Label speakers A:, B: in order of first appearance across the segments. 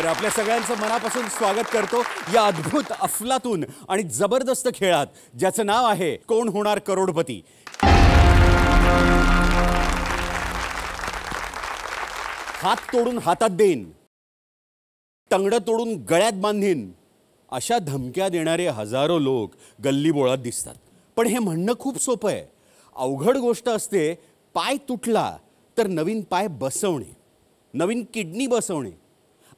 A: तर आपल्या सगळ्यांचं मनापासून स्वागत करतो या अद्भुत अफलातून आणि जबरदस्त खेळात ज्याचं नाव आहे कोण होणार करोडपती. हात तोडून हातात देईन तंगडं तोडून गळ्यात बांधीन अशा धमक्या देणारे हजारो लोक गल्लीबोळात दिसतात. पण हे म्हणणं खूप सोपं आहे. अवघड गोष्ट असते पाय तुटला तर नवीन पाय बसवणे नवीन किडनी बसवणे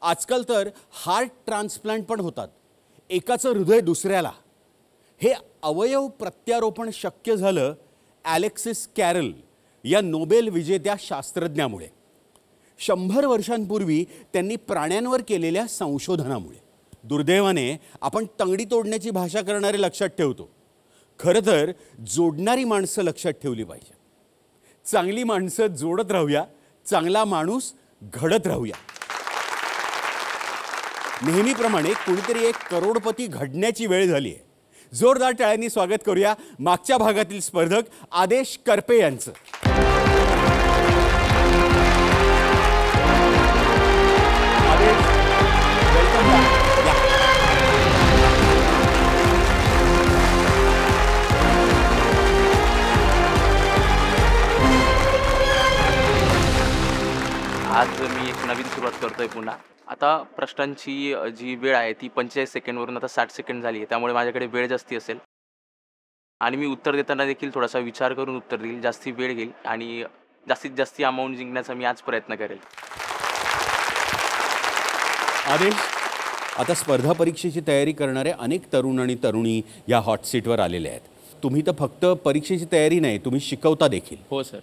A: आजकाल तर हार्ट ट्रान्सप्लांट पण होतात. एकाचं हृदय दुसऱ्याला. हे अवयव प्रत्यारोपण शक्य झालं ॲलेक्सिस कॅरल या नोबेल विजेत्या शास्त्रज्ञामुळे. शंभर वर्षांपूर्वी त्यांनी प्राण्यांवर केलेल्या संशोधनामुळे. दुर्दैवाने आपण तंगडी तोडण्याची भाषा करणारे लक्षात ठेवतो. खरं तर जोडणारी माणसं लक्षात ठेवली पाहिजे. चांगली माणसं जोडत राहूया चांगला माणूस घडत राहूया. नेहमीप्रमाणे कुणीतरी एक करोडपती घडण्याची वेळ झाली आहे. जोरदार टाळ्यांनी स्वागत करूया मागच्या भागातील स्पर्धक आदेश करपे यांचं.
B: आज मी एक नवीन सुरुवात करतोय पुन्हा. आता प्रश्नांची जी वेळ आहे ती पंचेचाळीस सेकंडवरून आता साठ सेकंड झाली आहे. त्यामुळे माझ्याकडे वेळ जास्ती असेल. आणि मी उत्तर देताना देखील थोडासा विचार करून उत्तर देईल. जास्ती वेळ घेईल आणि जास्तीत जास्त अमाऊंट जिंकण्याचा मी आज प्रयत्न करेल.
A: आदेश. आता स्पर्धा परीक्षेची तयारी करणारे अनेक तरुण आणि तरुणी या हॉट सीटवर आलेले आहेत. तुम्ही तर फक्त परीक्षेची तयारी नाही तुम्ही शिकवता देखील.
B: हो सर.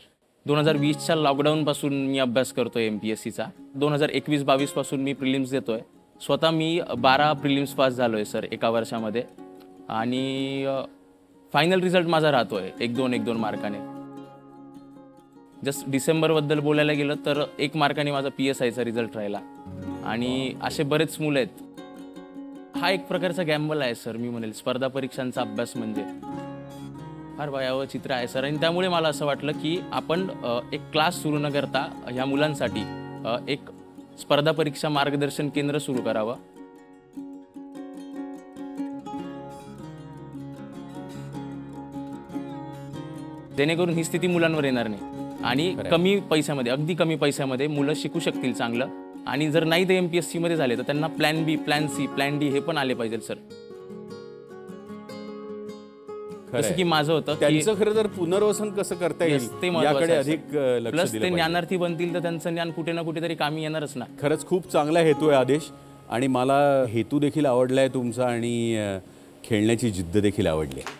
B: दोन हजार वीसच्या लॉकडाऊनपासून मी अभ्यास करतोय एम पी एस सीचा दोन हजार एकवीस बावीसपासून मी प्रिलिम्स देतो आहे स्वतः मी बारा प्रिलिम्स पास झालो आहे सर एका वर्षामध्ये. आणि फायनल रिझल्ट माझा राहतो आहे एक दोन एक दोन मार्काने. जस्ट डिसेंबरबद्दल बोलायला गेलं तर एक मार्काने माझा पी एस आयचा रिझल्ट राहिला. आणि असे बरेच मुलं आहेत. हा एक प्रकारचा गॅम्बल आहे सर मी म्हणेल. स्पर्धा परीक्षांचा अभ्यास म्हणजे. फार भयावह चित्र आहे सर. आणि त्यामुळे मला असं वाटलं की आपण एक क्लास सुरू न करता ह्या मुलांसाठी एक स्पर्धा परीक्षा मार्गदर्शन केंद्र सुरू करावं. जेणेकरून ही स्थिती मुलांवर येणार नाही. आणि कमी पैशामध्ये अगदी कमी पैशामध्ये मुलं शिकू शकतील चांगलं. आणि जर नाही ते एम पी एस सीमध्ये झाले तर त्यांना plan B plan C plan D हे पण आले पाहिजे सर. जसं की माझं होतं की-
A: त्यांचं खरं तर पुनर्वसन कसं करता येईल?
B: ते
A: याकडे. अधिक
B: प्लस
A: दिलं
B: ते. ज्ञानार्थी बनतील तर त्यांचं ज्ञान कुठे ना कुठेतरी कामी येणारच ना.
A: खरंच खूप चांगला हेतू आहे आदेश आणि मला हेतू देखील आवडला आहे तुमचा आणि खेळण्याची जिद्द देखील आवडली. आहे.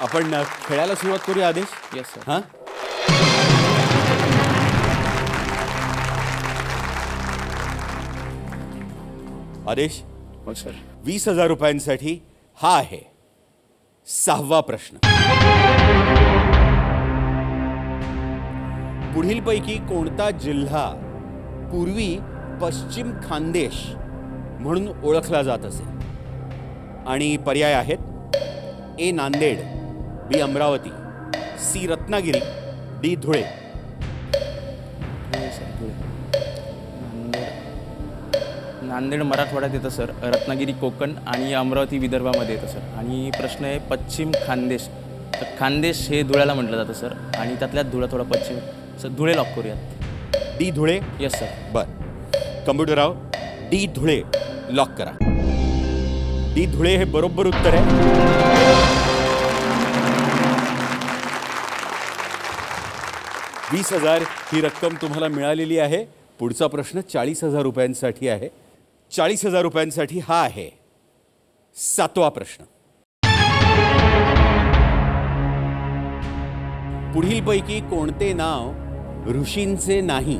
A: आपण खेळायला सुरुवात करूया आदेश?
B: येस सर
A: हां? आदेश?
B: हो सर
A: वीस हजार रुपयांसाठी हा आहे सहावा प्रश्न. पुढीलपैकी कोणता जिल्हा पूर्वी पश्चिम खानदेश म्हणून ओळखला जात असे? आणि पर्याय आहेत A Nanded B Amravati C Ratnagiri D Dhule.
B: Nanded मराठवाड्यात येतं सर. रत्नागिरी कोकण आणि अमरावती विदर्भामध्ये येतं सर. आणि प्रश्न आहे पश्चिम खानदेश. तर खानदेश हे धुळ्याला म्हटलं जातं सर. आणि त्यातल्यात धुळा थोडा पश्चिम. सर धुळे लॉक करूयात.
A: डी धुळे?
B: येस सर
A: बर. कम्प्युटरराव डी धुळे लॉक करा. डी धुळे हे बरोबर उत्तर आहे. वीस हजार ही रक्कम तुम्हाला मिळालेली आहे. पुढचा प्रश्न चाळीस हजार रुपयांसाठी आहे. चाळीस हजार रुपयांसाठी हा आहे सातवा प्रश्न. पुढीलपैकी कोणते नाव ऋषींचे नाही?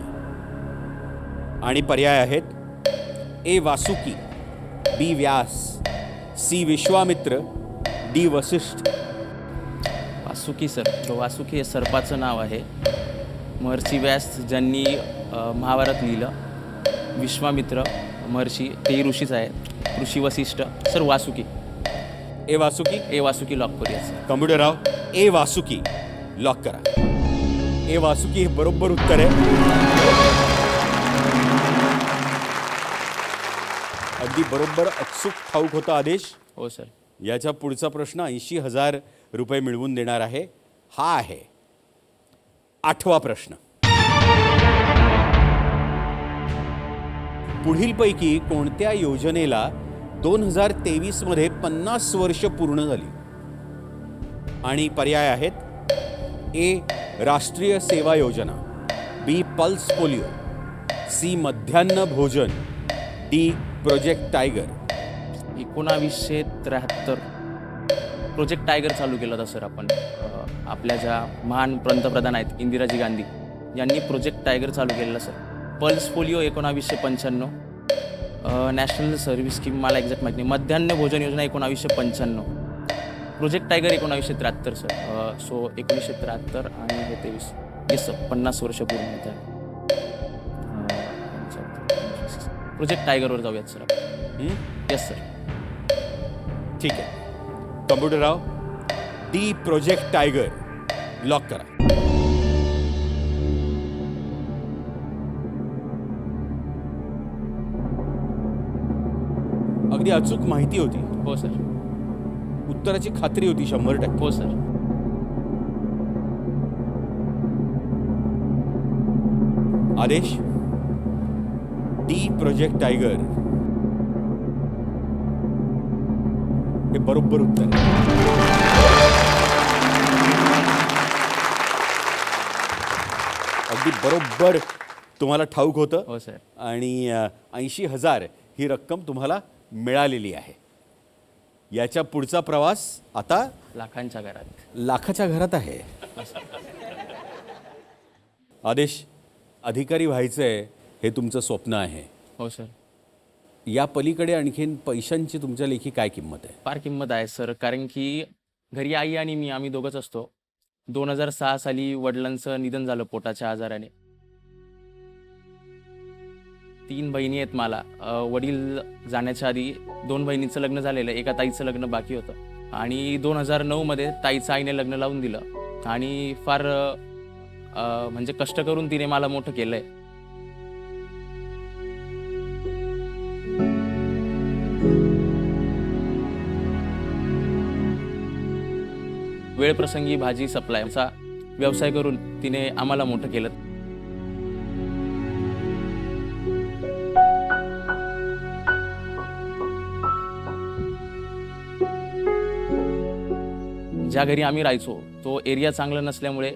A: आणि पर्याय आहेत A Vasuki B Vyas C Vishwamitra D Vasishtha.
B: Vasuki sir Vasuki हे सर्पाचं नाव आहे. महर्षी व्यास ज्यांनी महाभारत लिहिलं विश्वामित्र महर्षी तेही ऋषीच आहे ऋषी Vasishtha sir Vasuki.
A: A Vasuki
B: A Vasuki lock करूया सर.
A: कम्प्युटरराव ए वासुकी लॉक करा. ए वासुकी हे बरोबर उत्तर आहे. अगदी बरोबर अचूक ठाऊक होता आदेश.
B: हो सर.
A: याच्या पुढचा प्रश्न ऐंशी हजार रुपये मिळवून देणार आहे. हा आहे. आठवा प्रश्न. पुढीलपैकी कोणत्या योजनेला दोन हजार तेवीसमध्ये पन्नास वर्ष पूर्ण झाली? आणि पर्याय आहेत ए राष्ट्रीय सेवा योजना बी पल्स पोलिओ सी मध्यान्ह भोजन डी प्रोजेक्ट टायगर.
B: एकोणावीसशे त्र्याहत्तर. प्रोजेक्ट टायगर चालू केला होता सर आपण. आपल्या ज्या महान पंतप्रधान आहेत इंदिराजी गांधी यांनी प्रोजेक्ट टायगर चालू केलेला सर. पल्स पोलिओ एकोणावीसशे पंच्याण्णव. नॅशनल सर्व्हिस स्कीम मला एक्झॅक्ट माहिती नाही. मध्यान्ह भोजन योजना एकोणावीसशे पंच्याण्णव. प्रोजेक्ट टायगर एकोणावीसशे त्र्याहत्तर सर. सो एकोणीसशे त्र्याहत्तर आणि हे तेवीस. Yes sir. पन्नास वर्ष पूर्ण होत आहे. प्रोजेक्ट टायगरवर जाऊयात सर? Yes sir.
A: ठीक आहे. कम्प्युटरराव डी प्रोजेक्ट टायगर लॉक करा. अगदी अचूक माहिती होती.
B: हो सर.
A: उत्तराची खात्री होती शंभर टक्के.
B: हो सर.
A: आदेश. D Project Tiger. हे बरोबर उत्तर अगदी बरोबर तुम्हाला ठाऊक होतं.
B: हो सर.
A: आणि ऐंशी हजार ही रक्कम तुम्हाला मिळालेली आहे. याच्या पुढचा प्रवास आता
B: लाखांच्या घरात.
A: लाखाच्या घरात आहे. आदेश अधिकारी व्हायचंय हे तुमचं स्वप्न आहे.
B: हो सर.
A: या पलीकडे आणखीन पैशांची तुमच्या लेखी काय किंमत आहे?
B: फार किंमत आहे सर कारण की घरी आई आणि मी आम्ही दोघंच असतो. दोन हजार सहा साली वडिलांचं निधन झालं पोटाच्या आजाराने. तीन बहिणी आहेत मला. वडील जाण्याच्या आधी दोन बहिणीचं लग्न झालेलं एका ताईचं लग्न बाकी होतं. आणि दोन हजार नऊमध्ये ताईचं आईने लग्न लावून दिलं. आणि फार म्हणजे कष्ट करून तिने मला मोठं केलं आहे वेळप्रसंगी भाजी सप्लायचा व्यवसाय करून तिने आम्हाला मोठं केलं. ज्या घरी आम्ही राहायचो तो एरिया चांगला नसल्यामुळे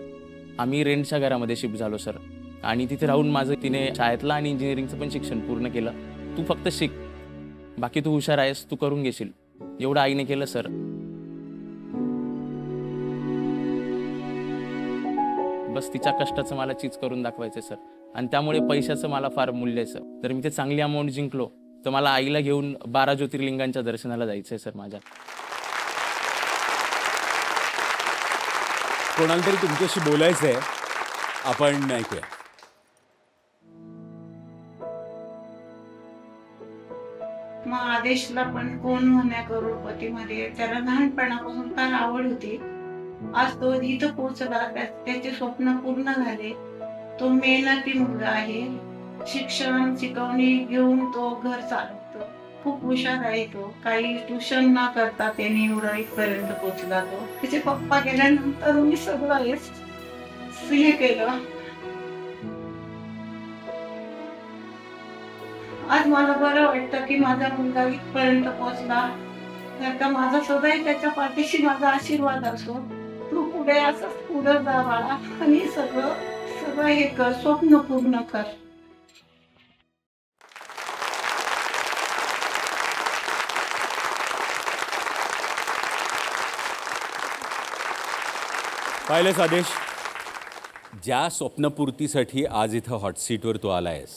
B: आम्ही रेंटच्या घरामध्ये शिफ्ट झालो सर आणि तिथे राहून माझं तिने शाळेतलं आणि इंजिनिअरिंगचं पण शिक्षण पूर्ण केलं. तू फक्त शिक. बाकी तू हुशार आहेस तू करून घेशील. एवढं आईने केलं सर बस तिच्या कष्टाचं मला चीज करून दाखवायचं सर आणि त्यामुळे पैशाचं मला फार मूल्य आहे सर तर मी ते चांगली अमाऊंट जिंकलो तर मला आईला घेऊन बारा ज्योतिर्लिंगांच्या दर्शनाला जायचं आहे सर माझ्या.
A: कोणाला तरी तुमच्याशी बोलायचं आहे आपण ऐकूया.
C: मग आदेशला पण कोण होण्या करोडपतीमध्ये त्याला लहानपणापासून फार आवड होती. आज तो इथं पोहोचला त्याचे स्वप्न पूर्ण झाले. तो मेहनती मुलगा आहे. शिक्षण शिकवणी घेऊन तो घर चालतो खूप हुशार आहे तो. काही ट्युशन न करता त्याने एवढा इथपर्यंत पोहोचला तो. त्याचे पप्पा गेल्यानंतर मी सगळं हे हे केलं. आज मला बरं वाटतं की माझा मुलगा इथपर्यंत पोहोचला. तर का माझा सदाही त्याच्या पाठीशी माझा आशीर्वाद असो. तू पुढे असंच पुढं जा बाळा. आणि सगळं सगळं हे कर. स्वप्न पूर्ण कर.
A: पाहिलंच आदेश. ज्या स्वप्नपूर्तीसाठी आज इथं हॉट सीटवर तू आलायस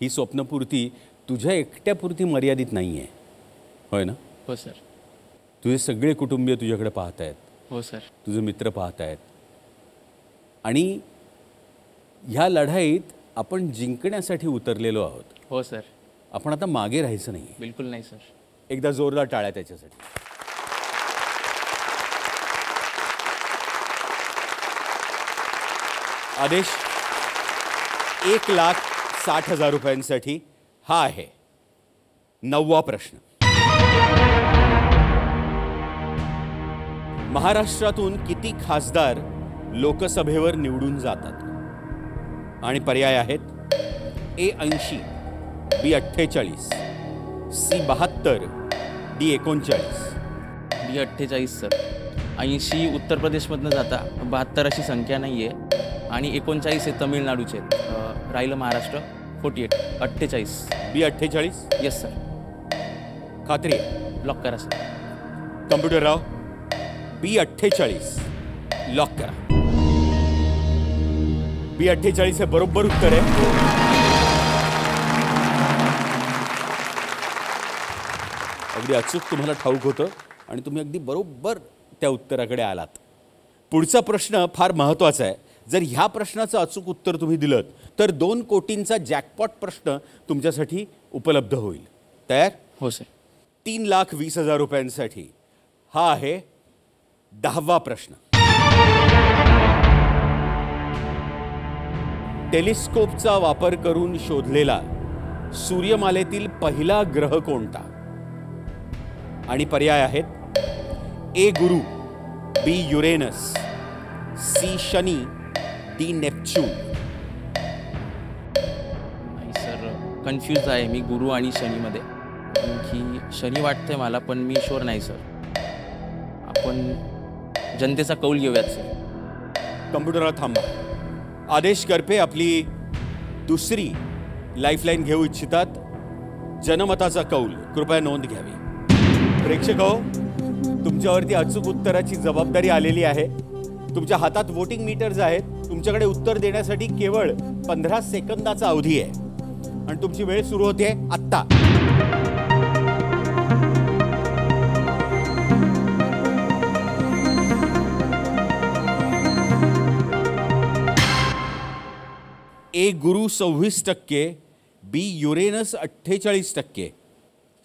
A: ही स्वप्नपूर्ती तुझ्या एकट्यापुरती मर्यादित नाही आहे होय ना?
B: हो सर.
A: तुझे सगळे कुटुंबीय तुझ्याकडे पाहत आहेत
B: हो सर.
A: तुझे मित्र पाहत आहेत आणि ह्या लढाईत आपण जिंकण्यासाठी उतरलेलो आहोत.
B: हो सर.
A: आपण आता मागे राहायचं नाही
B: बिलकुल नाही सर.
A: एकदा जोरदार टाळ्या त्याच्यासाठी. आदेश एक लाख साठ हजार रुपयांसाठी हा आहे. नववा प्रश्न. महाराष्ट्रातून किती खासदार लोकसभेवर निवडून जातात? आणि पर्याय आहेत? ए ऐंशी बी अठ्ठेचाळीस सी बहात्तर डी एकोणचाळीस.
B: बी अठ्ठेचाळीस सर. ऐंशी उत्तर प्रदेशमधनं जाता. बहात्तर अशी संख्या नाही आहे आणि एकोणचाळीस हे तमिळनाडूचे आहेत. राहिलं महाराष्ट्र फोर्टी एट अठ्ठेचाळीस.
A: बी अठ्ठेचाळीस?
B: येस सर
A: खात्री आहे?
B: लॉक करा सर
A: कम्प्युटर राव बी अठ्ठेचाळीस. लॉक करा. बी अठ्ठेचाळीस हे बरोबर उत्तर आहे. अगदी अचूक तुम्हाला ठाऊक होतं आणि तुम्ही अगदी बरोबर त्या उत्तराकडे आलात. पुढचा प्रश्न फार महत्त्वाचा आहे. जर ह्या प्रश्नाचं अचूक उत्तर तुम्ही दिलं तर दोन कोटींचा जॅकपॉट प्रश्न तुमच्यासाठी उपलब्ध होईल. तयार?
B: हो सर
A: तीन लाख वीस हजार रुपयांसाठी. हा आहे दहावा प्रश्न. टेलिस्कोपचा वापर करून शोधलेला सूर्यमालेतील पहिला ग्रह कोणता? आणि पर्याय आहेत ए गुरु बी युरेनस सी शनी डी नेपच्यून
B: नाही सर कन्फ्यूज आहे मी गुरु आणि शनीमध्ये. आणखी शनी वाटतंय मला पण मी शोर नाही सर. आपण जनतेचा कौल घेऊयात सर.
A: कम्प्युटरवर थांबा. आदेश करपे आपली दुसरी लाईफलाईन घेऊ इच्छितात. जनमताचा कौल. कृपया नोंद घ्यावी. प्रेक्षक हो तुमच्यावरती अचूक उत्तराची जबाबदारी आलेली आहे. तुमच्या हातात वोटिंग मीटर्स आहेत. तुमच्याकडे उत्तर देण्यासाठी केवळ पंधरा सेकंदाचा अवधी आहे. आणि तुमची वेळ सुरू होते आत्ता. ए गुरु सव्वीस टक्के बी युरेनस अठ्ठेचाळीस टक्के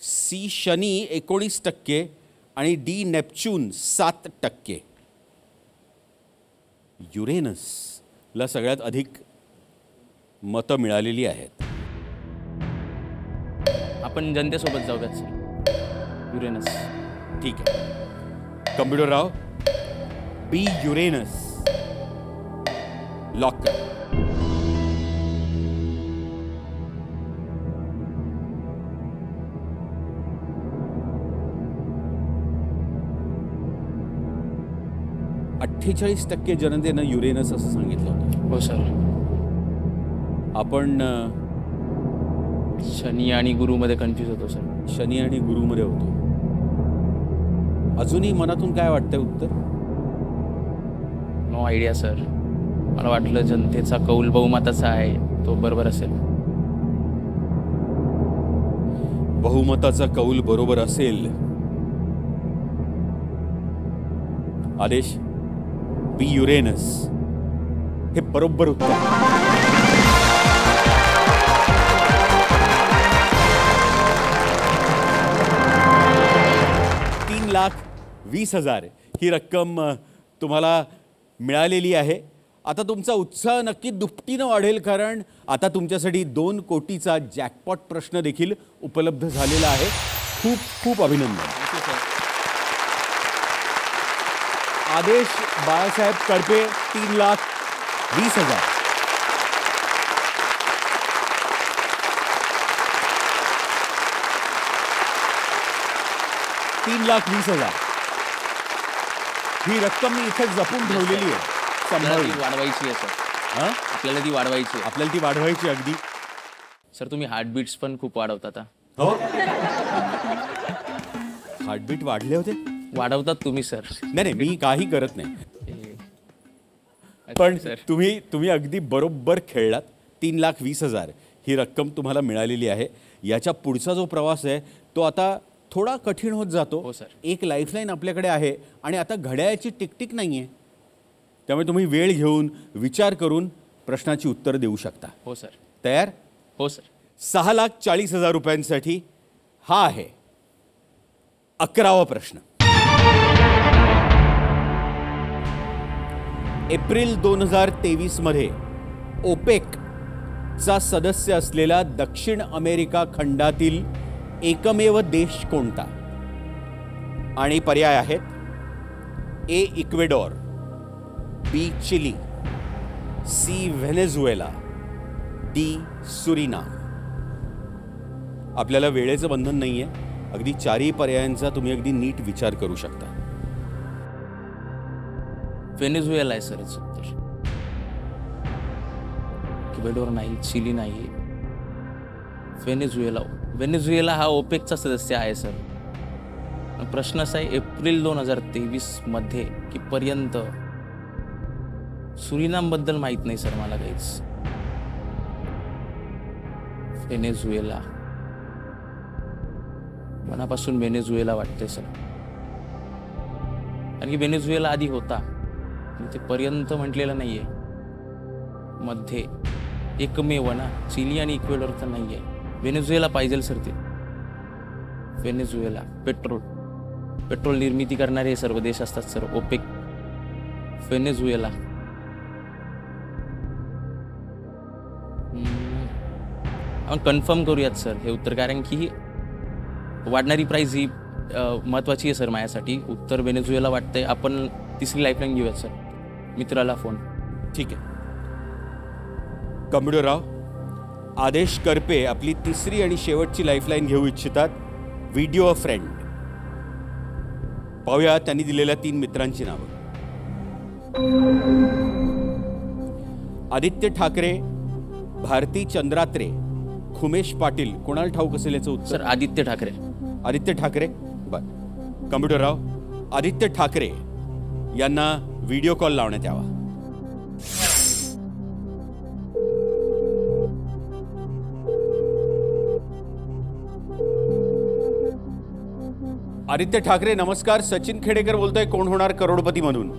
A: सी शनी एकोणीस टक्के आणि डी नेपच्यून सात टक्के. युरेनस. युरेनसला सगळ्यात अधिक मतं मिळालेली आहेत.
B: आपण जनतेसोबत जाऊयात सर युरेनस.
A: ठीक आहे. कम्प्युटर राव बी युरेनस लॉक कर. अठ्ठेचाळीस टक्के जनतेनं युरेनस असं सांगितलं होतं.
B: हो सर.
A: आपण
B: शनी आणि गुरुमध्ये कन्फ्यूज होतो सर.
A: शनी आणि गुरुमध्ये होतो. अजूनही मनातून काय वाटतंय उत्तर?
B: No idea sir. मला वाटलं जनतेचा कौल बहुमताचा आहे तो बरोबर असेल.
A: बहुमताचा कौल बरोबर असेल. आदेश? बी युरेनस हे बरोबर उत्तर. तीन लाख वीस हजार ही रक्कम तुम्हाला मिळालेली आहे. आता तुमचा उत्साह नक्की दुपटीनं वाढेल कारण आता तुमच्यासाठी दोन कोटीचा जॅकपॉट प्रश्न देखील उपलब्ध झालेला आहे. खूप खूप अभिनंदन. आदेश बाळासाहेब कडपे तीन लाख वीस हज़ार। तीन लाख वीस हज़ार। ही रक्कम मी इथे जपून ठेवलेली आहे.
B: आपल्याला ती
A: सांभाळून
B: वाढवायची आहे सर.
A: हाँ?
B: आपल्याला ती वाढवायची आहे.
A: आपल्याला ती वाढवायची अगदी.
B: सर तुम्ही हार्टबीट्स पण खूप वाढवतात. हो.
A: हार्टबीट वाढले होते?
B: वाढवतात तुम्ही सर.
A: नाही नाही मी काही करत नाही. पण
B: सर.
A: तुम्ही तुम्ही अगदी बरोबर खेळलात. तीन लाख वीस हजार ही रक्कम तुम्हाला मिळालेली आहे. याच्या पुढचा जो प्रवास आहे तो आता थोडा कठीण होत जातो.
B: हो, सर.
A: एक लाईफलाईन आपल्याकडे आहे आणि आता घड्याळाची टिकटिक नाही आहे त्यामुळे तुम्ही वेळ घेऊन विचार करून प्रश्नाची उत्तर देऊ शकता.
B: हो सर.
A: तयार?
B: हो सर.
A: सहा लाख चाळीस हजार रुपयांसाठी हा आहे अकरावा प्रश्न. एप्रिल दोन हजार तेवीसमध्ये ओपेकचा सदस्य असलेला दक्षिण अमेरिका खंडातील एकमेव देश कोणता? आणि पर्याय आहेत A Ecuador B Chile C Venezuela D Suriname. आपल्याला वेळेचं बंधन नाही आहे अगदी चारही पर्यायांचा तुम्ही अगदी नीट विचार करू शकता.
B: व्हेनेझुएला आहे सर याचं उत्तर क्युबेडोर नाही चिली नाही. व्हेनेझुएला व्हेनेझुएला हा ओपेकचा सदस्य आहे सर. प्रश्न असा आहे एप्रिल दोन हजार तेवीसमध्ये कीपर्यंत की पर्यंत सुरिनामबद्दल माहीत नाही सर मला काहीच. व्हेनेझुएला. मनापासून व्हेनेझुएला वाटते सर. कारण की व्हेनेझुएला आधी होता. ते पर्यंत म्हटलेलं आहे मध्ये एकमेव ना चिली आणि इक्वेडॉर तर नाही आहे व्हेनेझुएला पाहिजे सर ते. Venezuela petrol. पेट्रोल निर्मिती करणारे हे सर्व देश असतात सर ओपेक. व्हेनेझुएला. आपण कन्फर्म करूयात सर हे उत्तर कारण की वाढणारी प्राईज ही महत्त्वाची आहे सर माझ्यासाठी. उत्तर व्हेनेझुएला वाटतंय. आपण तिसरी लाईफलाईन घेऊयात सर. मित्राला फोन
A: ठीक आहे. कम्प्युटरराव आदेश करपे आपली तिसरी आणि शेवटची लाईफलाईन घेऊ इच्छितात. व्हिडिओ अ फ्रेंड पाहूया त्यांनी दिलेल्या तीन मित्रांची नावं. आदित्य ठाकरे भारती चंद्रात्रे खुमेश पाटील. कोणाला ठाऊक असेल याचं उत्तर?
B: आदित्य ठाकरे.
A: आदित्य ठाकरे? कम्प्युटरराव आदित्य ठाकरे यांना व्हिडिओ कॉल लावण्यात यावा. आदित्य ठाकरे नमस्कार. सचिन खेडेकर बोलतोय. कोण होणार करोडपती मधून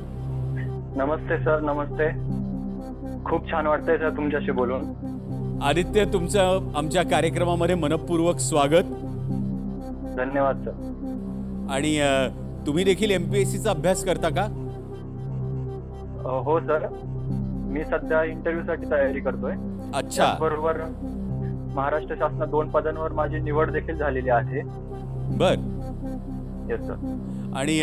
D: नमस्ते सर. नमस्ते. खूप छान वाटतंय सर तुमच्याशी बोलून.
A: आदित्य तुमचं आमच्या कार्यक्रमामध्ये मनपूर्वक स्वागत.
D: धन्यवाद सर.
A: आणि तुम्ही देखील एम पी एस सीचा अभ्यास करता का?
D: हो सर. मी सध्या इंटरव्ह्यूसाठी तयारी करतोय.
A: अच्छा.
D: बरोबर महाराष्ट्र शासनात दोन पदांवर माझी निवड देखील झालेली आहे.
A: बर.
D: येस सर
A: आणि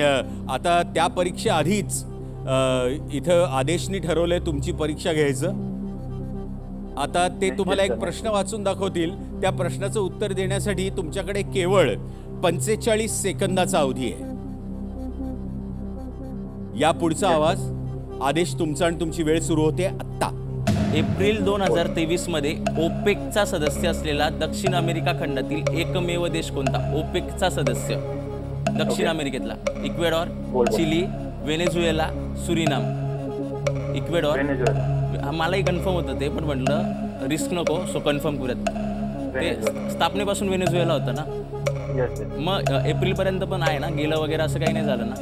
A: आता त्या परीक्षेआधीच अ, इथं आदेशनी ठरवलंय तुमची परीक्षा घ्यायचं. आता ते तुम्हाला एक प्रश्न वाचून दाखवतील. त्या प्रश्नाचं उत्तर देण्यासाठी तुमच्याकडे केवळ पंचेचाळीस सेकंदाचा अवधी आहे. या पुढचा आवाज आदेश तुमचा आणि तुमची वेळ सुरू होते आत्ता.
B: एप्रिल दोन हजार तेवीसमध्ये ओपेकचा सदस्य असलेला दक्षिण अमेरिका खंडातील एकमेव देश कोणता? ओपेकचा सदस्य. दक्षिण अमेरिकेतला. Ecuador. Chile Venezuela Suriname. Ecuador?
D: Venezuela.
B: हा, मलाही कन्फर्म होतं ते पण म्हटलं रिस्क नको सो कन्फर्म करूयात. ते स्थापनेपासून व्हेनेझुएला होतं ना? मग एप्रिल पर्यंत पण आहे ना? गेलं वगैरे असं काही नाही झालं ना?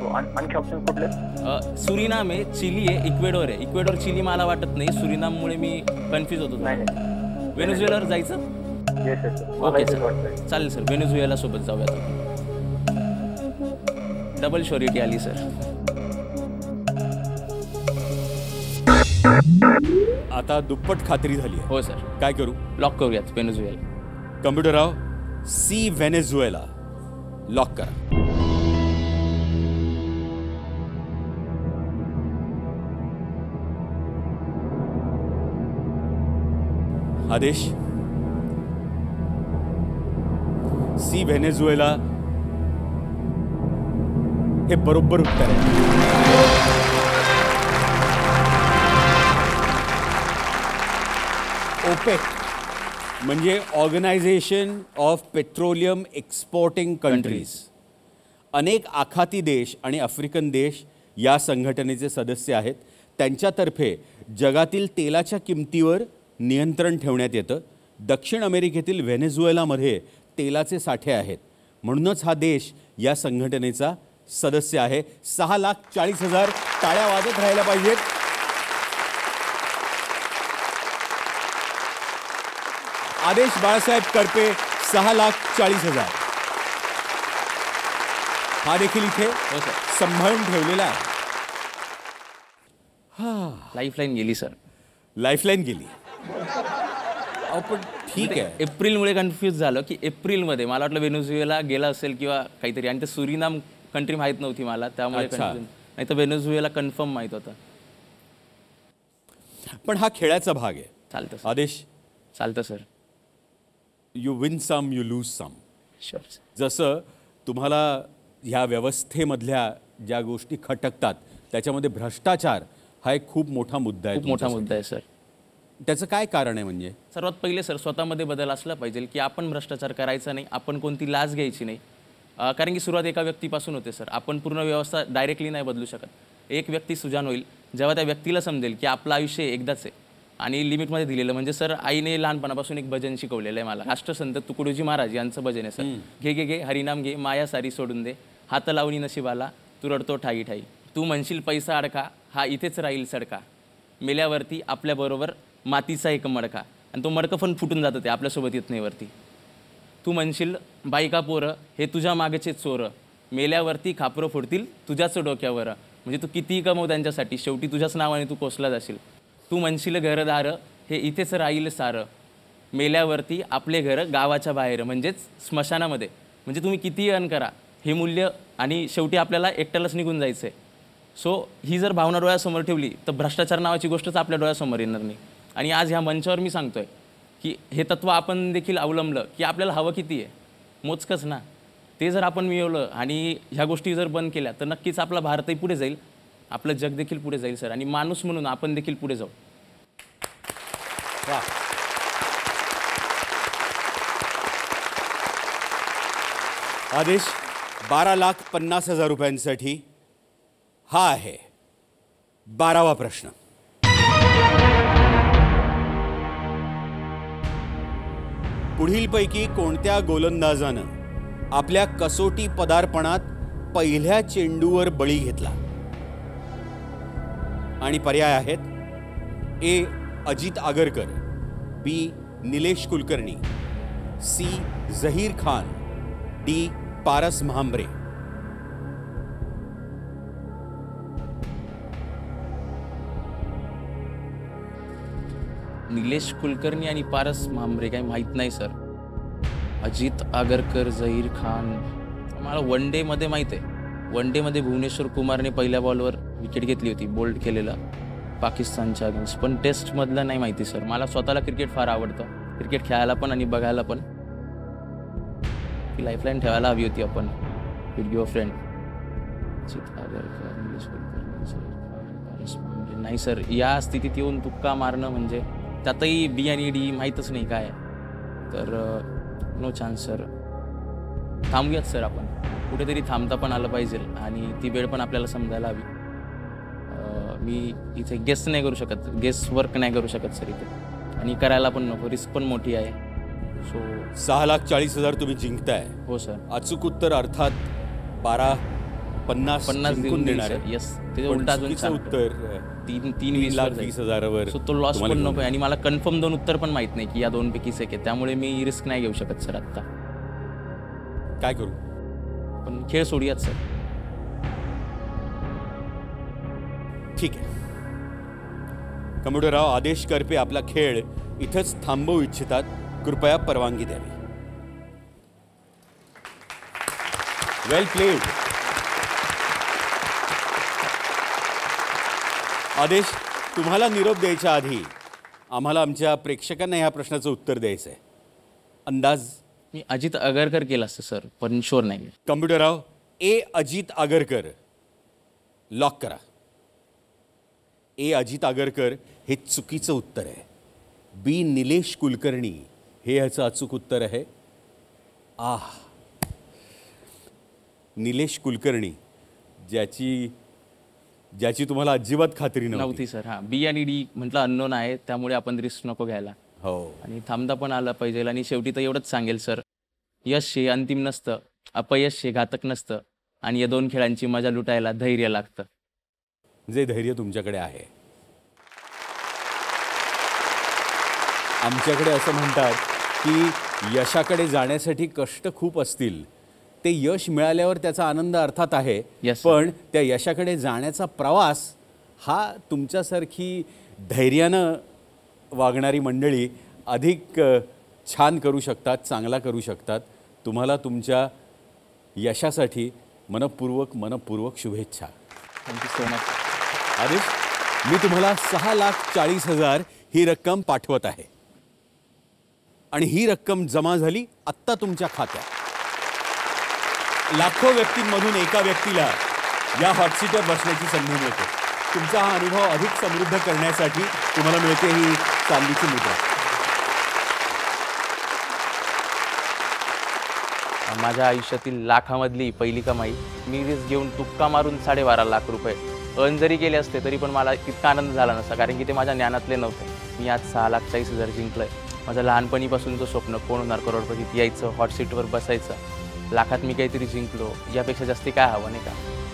D: हो, आण- आणखी ऑप्शन कुठले?
B: सुरिनाम आहे चिली आहे इक्वेडोर आहे. इक्वेडोर चिली मला वाटत नाही. सुरिनाममुळे मी कन्फ्यूज होतो व्हेनेझुएलावर जायचं? ओके सर चालेल सर व्हेनेझुएला सोबत जाऊयात डबल श्युरिटी आली सर
A: आता दुप्पट खात्री झाली आहे.
B: हो सर
A: काय करू?
B: लॉक करूयात व्हेनेझुएला.
A: कम्प्युटरराव सी व्हेनेझुएला. लॉक करा. आदेश. C Venezuela. हे बरोबर उत्तर आहे. ओपेक. म्हणजे organisation of petroleum exporting countries. अनेक आखाती देश आणि आफ्रिकन देश या संघटनेचे सदस्य आहेत. त्यांच्यातर्फे जगातील तेलाच्या किमतीवर नियंत्रण ठेवण्यात येतं. दक्षिण अमेरिकेतील व्हेनेझुएलामध्ये तेलाचे साठे आहेत. म्हणूनच हा देश या संघटनेचा सदस्य आहे. सहा लाख चाळीस हजार टाळ्या वाजत राहायला पाहिजेत. आदेश बाळासाहेब करपे सहा लाख चाळीस हजार. हा देखील इथे
B: हो
A: सांभाळून ठेवलेला आहे.
B: लाईफ लाईन गेली सर.
A: लाईफलाईन गेली. अहो, पण ठीक आहे.
B: एप्रिलमुळे कन्फ्यूज झालं की एप्रिलमध्ये मला वाटलं वेनेझुएला गेला असेल किंवा काहीतरी. आणि ते सुरिनाम कंट्री माहीत नव्हती मला त्यामुळे. नाही तर वेनेझुएला कन्फर्म माहीत होतं.
A: पण हा खेळाचा भाग आहे.
B: चालतं
A: आदेश?
B: चालतं sir.
A: You win some you lose some जसं तुम्हाला ह्या व्यवस्थेमधल्या ज्या गोष्टी खटकतात त्याच्यामध्ये भ्रष्टाचार हा एक खूप मोठा मुद्दा आहे
B: मोठा. मुद्दा आहे सर.
A: त्याचं काय कारण आहे म्हणजे?
B: सर्वात पहिले सर स्वतःमध्ये बदल असला पाहिजे की आपण भ्रष्टाचार करायचा नाही आपण कोणती लाच घ्यायची नाही. कारण की सुरुवात एका व्यक्तीपासून होते सर. आपण पूर्ण व्यवस्था डायरेक्टली नाही बदलू शकत. एक व्यक्ती सुजान होईल जेव्हा त्या व्यक्तीला समजेल की आपलं आयुष्य एकदाच आहे. आणि लिमिटमध्ये दिलेलं. म्हणजे सर आईने लहानपणापासून एक भजन शिकवलेलं आहे मला. राष्ट्रसंत तुकडोजी महाराज यांचं भजन आहे सर. घे घे घे हरिनाम घे माया सारी सोडून दे. हात लावणी नशिबाला तू रडतो ठाई ठाई. तू म्हणशील पैसा अडका हा इथेच राहील सडका. मेल्यावरती आपल्याबरोबर मातीचा एक मडका. आणि तो मडकं पण फुटून जातं ते आपल्यासोबत येत नाही वरती. तू म्हणशील बायका पोरं हे तुझ्या मागचे चोरं. मेल्यावरती खापरं फोडतील तुझ्याच डोक्यावर. म्हणजे तू कितीही कमव त्यांच्यासाठी शेवटी तुझ्याच नावाने तू कोसला जाशील. तू म्हणशील घरदार हे इथेच राहील सारं. मेल्यावरती आपले घर गावाच्या बाहेर म्हणजेच स्मशानामध्ये. म्हणजे तुम्ही कितीही अन करा हे मूल्य आणि शेवटी आपल्याला एकट्यालाच निघून जायचं आहे सो ही जर भावना डोळ्यासमोर ठेवली तर भ्रष्टाचार नावाची गोष्टच आपल्या डोळ्यासमोर येणार नाही. आणि आज ह्या मंचावर मी सांगतो आहे की हे तत्व आपण देखील अवलंबलं की आपल्याला हवं किती आहे. मोजकंच ना. ते जर आपण मिळवलं आणि ह्या गोष्टी जर बंद केल्या तर नक्कीच आपला भारतही पुढे जाईल. आपलं जग देखील पुढे जाईल सर. आणि माणूस म्हणून आपण देखील पुढे जाऊ.
A: वा आदेश बारा लाख पन्नास हजार रुपयांसाठी हा आहे. बारावा प्रश्न. पुढीलपैकी कोणत्या गोलंदाजानं आपल्या कसोटी पदार्पणात पहिल्या चेंडूवर बळी घेतला? आणि पर्याय आहेत A Ajit Agarkar B Nilesh Kulkarni C. Zaheer Khan D. Paras Mhambrey.
B: Nilesh Kulkarni आणि पारस म्हांबरे काही माहीत नाही सर. अजित आगरकर झहीर खान. मला वन डेमध्ये माहीत आहे. वन डेमध्ये भुवनेश्वर कुमारने पहिल्या बॉलवर विकेट घेतली होती बोल्ड केलेलं. पाकिस्तानच्या अगेन्स्ट पण टेस्टमधलं नाही माहिती सर मला स्वतःला क्रिकेट फार आवडतं. क्रिकेट खेळायला पण आणि बघायला पण. ती लाईफलाईन ठेवायला हवी होती आपण. विल युअर फ्रेंड नाही सर या स्थितीत येऊन तुक्का मारणं म्हणजे त्यातही बी आणि डी माहीतच नाही काय. तर नो चान्स सर थांबूयात सर आपण. कुठेतरी थांबता पण आलं पाहिजे आणि ती वेळ पण आपल्याला समजायला हवी. मी इथे गेस नाही करू शकत. गेस वर्क नाही करू शकत सर इथे. आणि करायला पण नको. रिस्क पण मोठी आहे. सो
A: सहा लाख चाळीस हजार तुम्ही जिंकताय.
B: हो सर.
A: अचूक उत्तर अर्थात बारा पन्नास
B: पन्नास
A: जिंकून देणार
B: येस ते उलट अजून
A: उत्तर
B: तीन तीन वीस
A: लाख. वीस हजारावर
B: सो तो लॉस पण नको. आणि मला कन्फर्म दोन उत्तर पण माहीत नाही की या दोन पैकीच एक आहे त्यामुळे मी रिस्क नाही घेऊ शकत सर आत्ता.
A: काय करू?
B: पण खेळ सोडूयात सर.
A: ठीक आहे. कम्प्युटरराव आदेश करपे आपला खेळ इथंच थांबवू इच्छितात. कृपया परवानगी द्यावी. वेल प्लेड आदेश तुम्हाला निरोप द्यायच्या आधी आम्हाला आमच्या प्रेक्षकांना ह्या प्रश्नाचं उत्तर द्यायचं आहे. अंदाज?
B: मी अजित अगरकर केलं असतं सर पण शुअर नाही.
A: कम्प्युटरराव ए अजित आगरकर. लॉक करा. ए अजित आगरकर हे चुकीचं उत्तर आहे. बी निलेश कुलकर्णी हे ह्याचं अचूक उत्तर आहे. आह. निलेश कुलकर्णी ज्याची ज्याची तुम्हाला अजिबात खात्री नव्हती.
B: सर. हां. बी आणि डी म्हटलं अननोन आहे त्यामुळे आपण रिस्क नको घ्यायला.
A: हो.
B: आणि थांबता पण आलं पाहिजे आणि शेवटी तर एवढंच सांगेल सर. यश हे अंतिम नसतं अपयश हे घातक नसतं आणि या दोन खेळांची मजा लुटायला धैर्य लागतं.
A: जे धैर्य तुमच्याकडे आहे. आमच्याकडे असं म्हणतात की यशाकडे जाण्यासाठी कष्ट खूप असतील. ते यश मिळाल्यावर त्याचा आनंद अर्थात आहे.
B: Yes.
A: पण त्या यशाकडे जाण्याचा प्रवास हा तुमच्यासारखी धैर्यानं वागणारी मंडळी अधिक छान करू शकतात चांगला करू शकतात. तुम्हाला तुमच्या यशासाठी मनपूर्वक मनपूर्वक शुभेच्छा.
B: Thank you so much
A: Arif मी तुम्हाला सहा लाख चाळीस हजार ही रक्कम पाठवत आहे. आणि ही रक्कम जमा झाली आत्ता तुमच्या खात्यात. लाखो व्यक्तींमधून एका व्यक्तीला या हॉटसीटवर बसण्याची संधी मिळते. तुमचा हा अनुभव अधिक समृद्ध करण्यासाठी तुम्हाला मिळते ही चांदीची मुद्रा.
B: माझ्या आयुष्यातील लाखामधली पहिली कमाई मी रिस्क घेऊन तुक्का मारून साडेबारा लाख रुपये अर्न जरी केले असते तरी पण मला इतका आनंद झाला नसता कारण की ते माझ्या ज्ञानातले नव्हते. मी आज सहा लाख चाळीस हजार जिंकलोय. माझं लहानपणीपासूनचं स्वप्न कोण होणार करोडपतीत यायचं हॉट सीटवर बसायचं. लाखात मी काहीतरी जिंकलो यापेक्षा जास्ती काय हवं नाही का?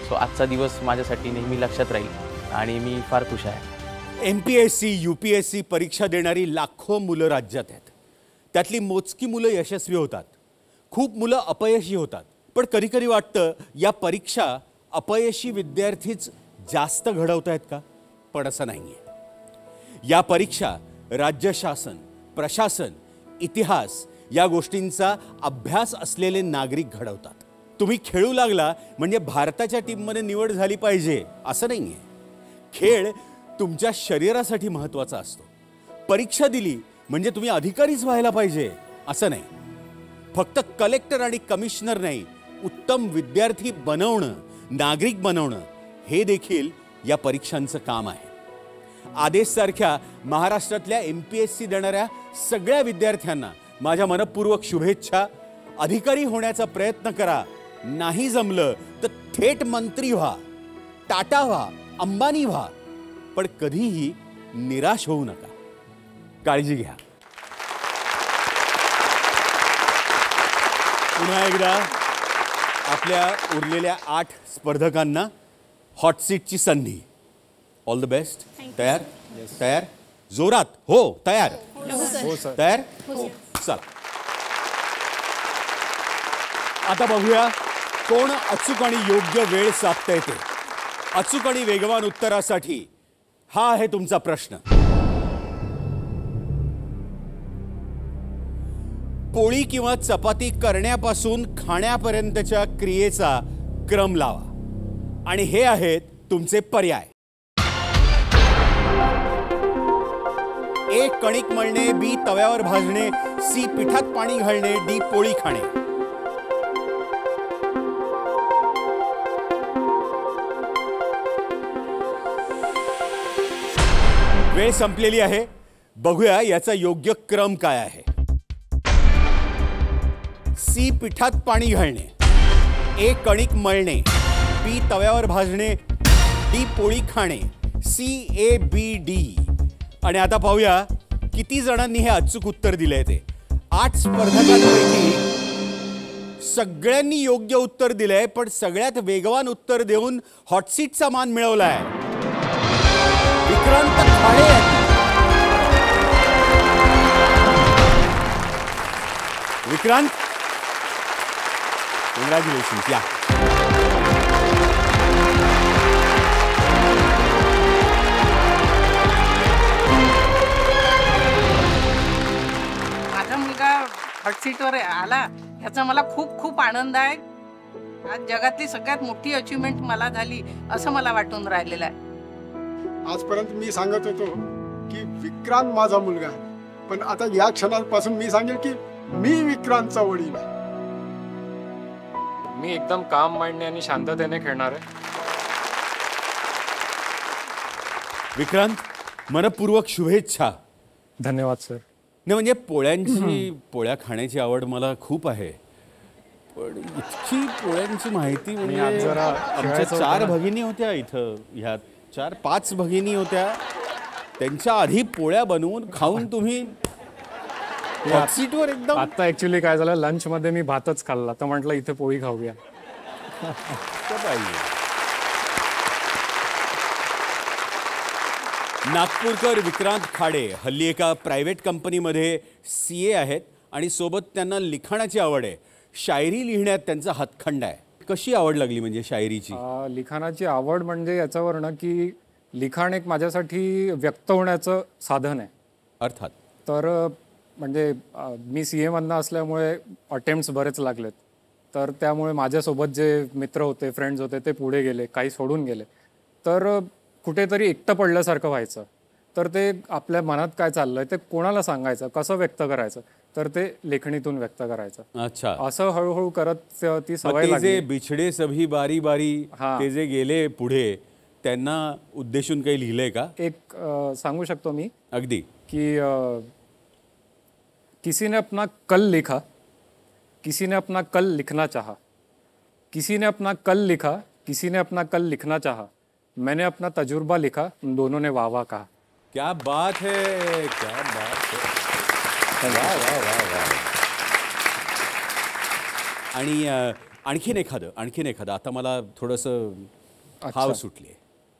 B: सो आजचा दिवस माझ्यासाठी नेहमी लक्षात राहील आणि मी फार खुश आहे.
A: M P S C U P S C परीक्षा देणारी लाखो मुलं राज्यात आहेत. त्यातली मोजकी मुलं यशस्वी होतात. खूप मुलं अपयशी होतात. पण कधीकधी वाटतं या परीक्षा अपयशी विद्यार्थीच जास्त घडवत आहेत का? पण असं नाही आहे या परीक्षा राज्य शासन प्रशासन इतिहास या गोष्टींचा अभ्यास असलेले नागरिक घडवतात. तुम्ही खेळू लागला म्हणजे भारताच्या टीममध्ये निवड झाली पाहिजे असं नाही आहे खेळ तुमच्या शरीरासाठी महत्त्वाचा असतो. परीक्षा दिली म्हणजे तुम्ही अधिकारीच व्हायला पाहिजे असं नाही. फक्त कलेक्टर आणि कमिशनर नाही उत्तम विद्यार्थी बनवणं नागरिक बनवणं हे देखील या परीक्षांचं काम आहे. आदेशसारख्या महाराष्ट्रातल्या एम पी एस सी देणाऱ्या सगळ्या विद्यार्थ्यांना माझ्या मनपूर्वक शुभेच्छा. अधिकारी होण्याचा प्रयत्न करा. नाही जमलं तर थेट मंत्री व्हा. टाटा व्हा. अंबानी व्हा. पण कधीही निराश होऊ नका. काळजी घ्या. पुन्हा एकदा आपल्या उरलेल्या आठ स्पर्धकांना हॉट सीटची संधी. ऑल द बेस्ट तयार? तयार? जोरात. हो तयार. तयार? चला. आता बघूया कोण अचूक आणि योग्य वेळ साधता येते अचूक आणि वेगवान उत्तरासाठी हा आहे तुमचा प्रश्न. पोळी किंवा चपाती करण्यापासून खाण्यापर्यंतच्या क्रियेचा क्रम लावा. आणि हे आहेत तुमचे पर्याय. ए कणिक मळणे बी तव्यावर भाजणे सी पिठात पाणी घालणे डी पोळी खाणे. वेळ संपलेली आहे. बघूया याचा योग्य क्रम काय आहे. सी पिठात पाणी घालणे ए कणिक मळणे बी तव्यावर भाजणे डी पोळी खाणे सी ए बी डी. आणि आता पाहूया किती जणांनी हे अचूक उत्तर दिलंय ते. आठ स्पर्धकांपैकी सगळ्यांनी योग्य उत्तर दिलंय पण सगळ्यात वेगवान उत्तर देऊन हॉटसीटचा मान मिळवलाय. विक्रांत खाडे. विक्रांत. कॉंग्रॅच्युलेशन या.
E: हॉट सीटवर आला याचा मला खूप खूप आनंद आहे. आज जगातली सगळ्यात मोठी अचिव्हमेंट मला झाली असं मला वाटून राहिलेलं आहे.
F: आजपर्यंत मी सांगत होतो की विक्रांत माझा मुलगा आहे. पण आता या क्षणापासून मी सांगेल की मी विक्रांतचा वडील आहे.
G: मी एकदम काम मांडणे आणि शांततेने खेळणार आहे.
A: विक्रांत मनपूर्वक शुभेच्छा.
G: धन्यवाद सर.
A: नाही म्हणजे पोळ्यांची पोळ्या खाण्याची आवड मला खूप आहे. पण इतकी पोळ्यांची माहिती म्हणजे आमच्या चार. भगिनी होत्या इथं ह्या चार पाच भगिनी होत्या. त्यांच्या आधी पोळ्या बनवून खाऊन तुम्ही hot seat वर एकदम
G: आता ऍक्च्युली काय झालं लंच मध्ये मी भातच खाल्ला तर म्हटलं इथे पोळी खाऊया.
A: पाहिजे. नागपूरकर विक्रांत खाडे हल्ली एका प्रायव्हेट कंपनीमध्ये सी ए आहेत आणि सोबत त्यांना लिखाणाची आवड आहे. शायरी लिहिण्यात त्यांचा हातखंड आहे. कशी आवड लागली म्हणजे शायरीची?
G: लिखाणाची आवड म्हणजे याच्यावरनं की लिखाण एक माझ्यासाठी व्यक्त होण्याचं साधन आहे.
A: अर्थात.
G: तर म्हणजे मी सी एमधनं असल्यामुळे अटेम्प्ट्स बरेच लागलेत. तर त्यामुळे माझ्यासोबत जे मित्र होते फ्रेंड्स होते ते पुढे गेले काही सोडून गेले. तर कुठेतरी एकटं पडल्यासारखं व्हायचं. तर ते आपल्या मनात काय चाललंय ते कोणाला सांगायचं कसं व्यक्त करायचं तर ते लेखणीतून व्यक्त करायचं.
A: अच्छा.
G: असं हळूहळू करत ती- सवय
A: जे बिछडे सभी बारी बारी. ते जे गेले पुढे त्यांना उद्देशून काही लिहिलंय का?
G: एक सांगू शकतो मी?
A: अगदी.
G: कि किसी ने अपना कल लिखा किसी ने अपना कल लिखना चाहा किसी ने अपना कल लिखा किसी ने अपना कल लिखना चाहा मैंने अपना तजुर्बा लिखा उन दोनों ने वाह वाह कहा।
A: क्या बात है क्या बात है। वाह, वाह, वाह, वाह. आणि आणखीन एखादं आणखीन एखादं आता मला थोडंसं हाव सुटली.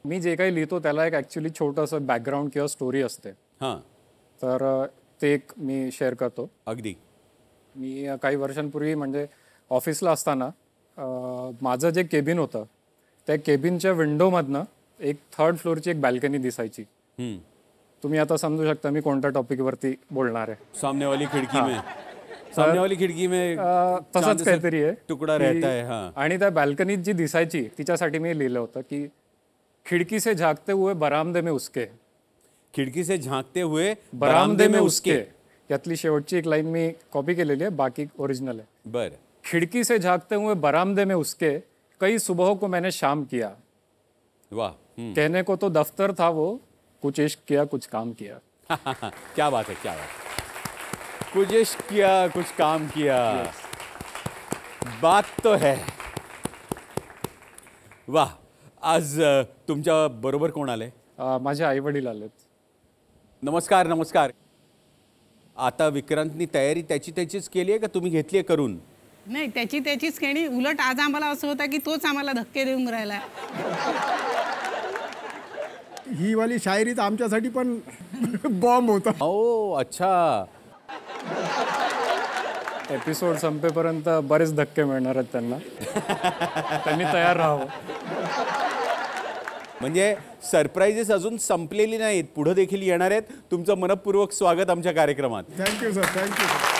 G: मी जे काही लिहितो त्याला एक ॲक्च्युली छोटंसं बॅकग्राऊंड किंवा स्टोरी असते.
A: हां.
G: तर ते एक मी शेअर करतो.
A: अगदी.
G: मी काही वर्षांपूर्वी म्हणजे ऑफिसला असताना माझं जे केबिन होतं त्या केबिनच्या विंडोमधनं एक थर्ड फ्लोअरची एक बॅल्कनी दिसायची. तुम्ही आता समजू शकता मी कोणत्या टॉपिकवरती बोलणार आहे.
A: सामने वाली खिडकी में. सामने वाली खिडकी में
G: तसंच काहीतरी आहे
A: तुकडा रहता है हाँ.
G: आणि त्या बॅल्कनीत जी दिसायची तिच्यासाठी मी लिहिलं होतं की खिडकी से झाकते हुए बरामदे में उसके.
A: खिडकी से झांकते हुए
G: बरामदे में उसके. यातली शेवटची एक लाईन मी कॉपी केलेली आहे बाकी ओरिजिनल आहे.
A: बर.
G: खिड़की से झांकते हुए बरामदे में उसके कई सुबहों को मैंने शाम किया।
A: वाह.
G: कहने को तो दफ्तर था वो कुछ इश्क किया कुछ काम किया।
A: क्या बात है क्या बात कुछ इश्क किया कुछ काम किया। बात तो है। वाह आज तुमच्या बरोबर कोण आले?
G: माझे आई वडील आलेत।
A: नमस्कार नमस्कार। आता विक्रांतनी तयारी त्याची त्याचीच केली आहे का? तुम्ही घेतली आहे करून?
H: नाही त्याची त्याचीच खेळणी. उलट आज आम्हाला असं होतं की तोच आम्हाला धक्के देऊन राहिला.
F: ही वाली शायरी तर आमच्यासाठी पण बॉम्ब होता.
A: ओ अच्छा.
G: एपिसोड संपेपर्यंत बरेच धक्के मिळणार आहेत त्यांना. त्यांनी तयार राहावं.
A: म्हणजे सरप्राईजेस अजून संपलेली नाहीत. पुढे देखील येणार आहेत. तुमचं मनपूर्वक स्वागत आमच्या कार्यक्रमात.
F: Thank you sir thank you sir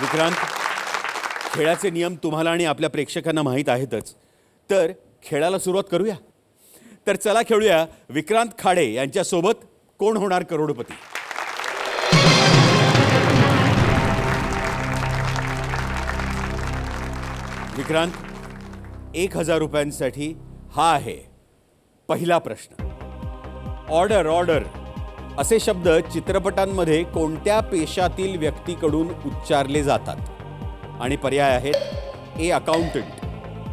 A: Vikrant खेळाचे नियम तुम्हाला आणि आपल्या प्रेक्षकांना माहीत आहेतच. तर खेळाला सुरुवात करूया. तर चला खेळूया विक्रांत खाडे यांच्यासोबत कोण होणार करोडपती? विक्रांत एक हजार रुपयांसाठी हा आहे पहिला प्रश्न. Order order. असे शब्द चित्रपटांमध्ये कोणत्या पेशातील व्यक्तीकडून उच्चारले जातात? आणि पर्याय आहेत A accountant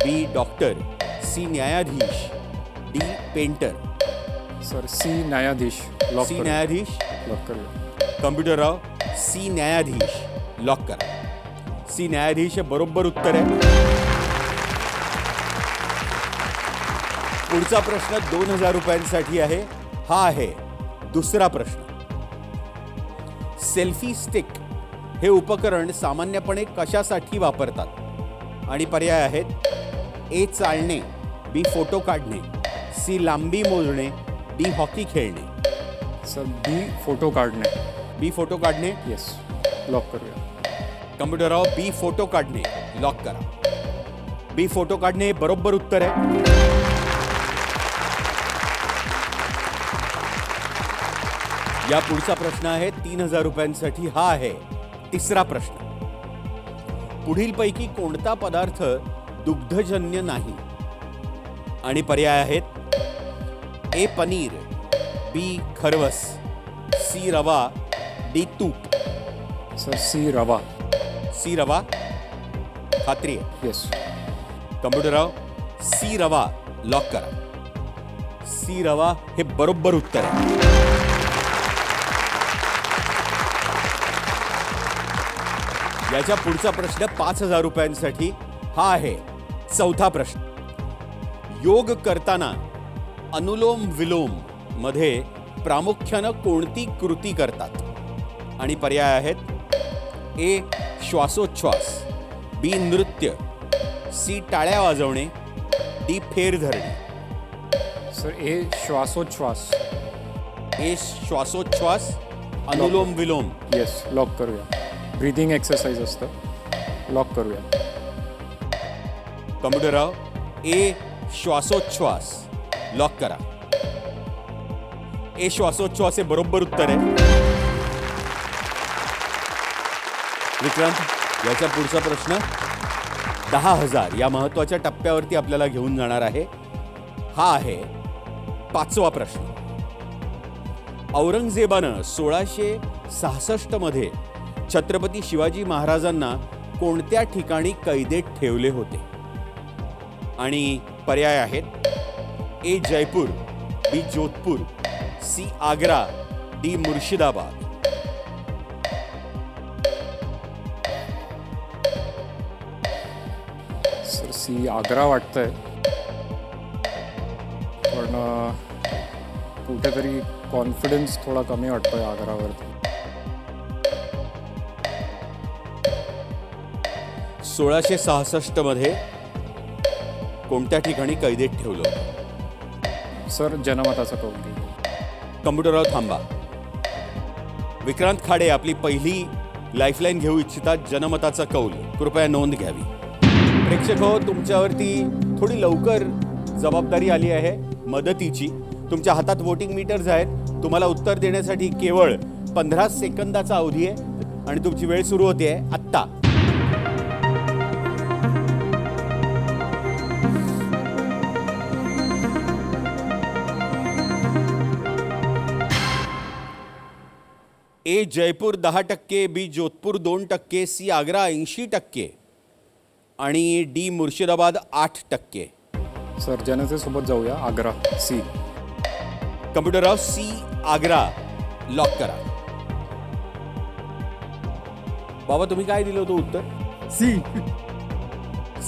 A: B doctor C न्यायाधीश डी पेंटर.
G: सर सी न्यायाधीश लॉक
A: सी. न्यायाधीश?
G: लॉक करूया
A: कम्प्युटरराव सी न्यायाधीश लॉक करा सी न्यायाधीश हे बरोबर उत्तर आहे. पुढचा प्रश्न दोन हजार रुपयांसाठी आहे. हा आहे दुसरा प्रश्न. सेल्फी स्टिक हे उपकरण सामान्यपणे कशासाठी वापरतात? आणि पर्याय आहेत ए चालणे बी फोटो काढणे सी लांबी मोजणे डी हॉकी खेळणे.
G: सर बी फोटो काढणे.
A: बी फोटो काढणे?
G: येस लॉक करूया.
A: कम्प्युटरवर बी फोटो काढणे लॉक करा. बी फोटो काढणे हे बरोबर उत्तर आहे. या पुढचा प्रश्न आहे तीन हजार रुपयांसाठी हा आहे. तिसरा प्रश्न. पुढीलपैकी कोणता पदार्थ दुग्धजन्य नाही? आणि पर्याय आहेत ए पनीर बी खरवस सी रवा डी तूप.
G: सर सी रवा.
A: सी रवा? खात्री आहे.
G: येस
A: कम्प्युटरराव सी रवा लॉक करा. सी रवा हे बरोबर उत्तर आहे. याच्या पुढचा प्रश्न पाच हजार रुपयांसाठी हा आहे. चौथा प्रश्न. योग करताना अनुलोम विलोममध्ये प्रामुख्यानं कोणती कृती करतात? आणि पर्याय आहेत. ए श्वासोच्छ्वास. बी नृत्य. सी टाळ्या वाजवणे. डी फेर धरणे.
G: सर ए श्वासोच्छ्वास.
A: ए श्वासोच्छ्वास अनुलोम विलोम.
G: येस लॉक करूया. ब्रिदिंग एक्सरसाइज असतं. लॉक करूया.
A: कम्प्युटरराव ए श्वासोच्छ्वास. लॉक करा. ए श्वासोच्छ्वास हे बरोबर उत्तर आहे. विक्रांत याचा पुढचा प्रश्न दहा हजार या महत्त्वाच्या टप्प्यावरती आपल्याला घेऊन जाणार आहे. हा आहे पाचवा प्रश्न. औरंगजेबानं सोळाशे सहासष्टमध्ये छत्रपती शिवाजी महाराजांना कोणत्या ठिकाणी कैदेत ठेवले होते? आणि पर्याय आहेत. A Jaipur B Jodhpur C Agra D Murshidabad.
G: Sir C Agra वाटतंय. पण कुठेतरी कॉन्फिडन्स थोडा कमी वाटतोय आग्रावरती
A: सोळाशे सहासष्टमध्ये कोणत्या ठिकाणी कैदेत ठेवलं?
G: सर जनमताचा कौल
A: कम्प्युटरवर थांबा. विक्रांत खाडे आपली पहिली लाईफलाईन घेऊ इच्छितात जनमताचा कौल. कृपया नोंद घ्यावी. प्रेक्षक हो तुमच्यावरती थोडी लवकर जबाबदारी आली आहे मदतीची. तुमच्या हातात वोटिंग मीटर्स आहेत. तुम्हाला उत्तर देण्यासाठी केवळ पंधरा सेकंदाचा अवधी आहे आणि तुमची वेळ सुरू होते आत्ता. ए जयपूर दहा टक्के बी जोधपूर दोन टक्के सी आग्रा ऐंशी टक्के आणि डी मुर्शिदाबाद आठ टक्के.
G: सर जनतेसोबत जाऊया. आग्रा सी.
A: कम्प्युटरराव सी आग्रा लॉक करा. बाबा तुम्ही काय दिलं होतं उत्तर?
F: सी.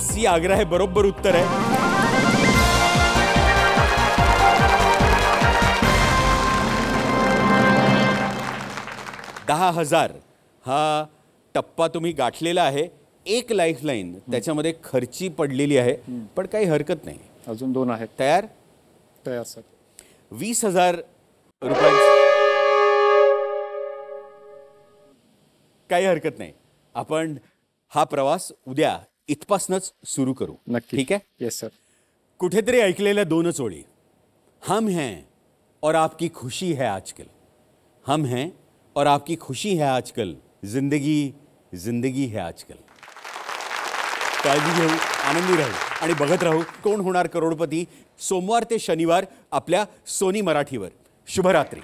A: सी आग्रा हे बरोबर उत्तर आहे. दहा हजार हा टप्पा तुम्ही गाठलेला आहे. एक लाईफलाईन त्याच्यामध्ये खर्ची पडलेली आहे. पण काही हरकत नाही.
G: अजून दोन आहेत.
A: तयार?
G: तयार सर.
A: वीस हजार रुपयांचं काही हरकत नाही. आपण हा प्रवास उद्या इथपासनच सुरू करू.
G: नक्की.
A: ठीक आहे?
G: येस सर
A: कुठेतरी ऐकलेल्या दोनच ओळी. हम हैं और आपकी खुशी है आजकल. हम हैं और आपकी खुशी है आजकल जिंदगी जिंदगी है आजकल। काळजी घेऊ आनंदी राहू आणि बघत राहू कोण होणार करोडपती सोमवार ते शनिवार आपल्या सोनी मराठीवर. शुभरात्री.